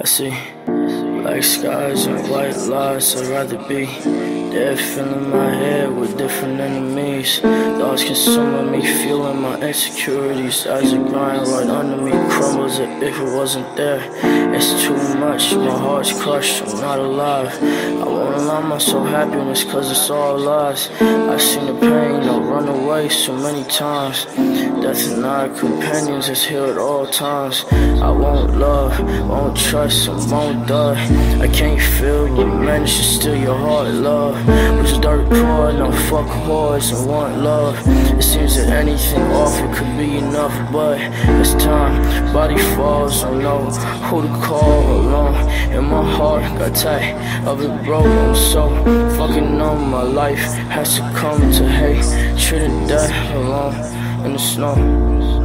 I see black skies and white lies. I'd rather be dead, filling my head with different enemies. Thoughts consuming me, feeling my insecurities as it grind right under me, crumbles if it wasn't there. It's too much, my heart's crushed. I'm not alive. I won't allow myself happiness, cause it's all lies. I've seen the pain, I'll run away so many times. Death and our companions is here at all times. I won't love, won't trust, I won't die. I can't feel, but manage to steal your heart, love. Who's dark core, no fuck whores I want love. It seems that anything awful could be enough, but it's time. Body falls, I know who to call alone. And my heart got tight of it broke. I'm so fucking numb. My life has to come to hate. Should've died alone in the snow.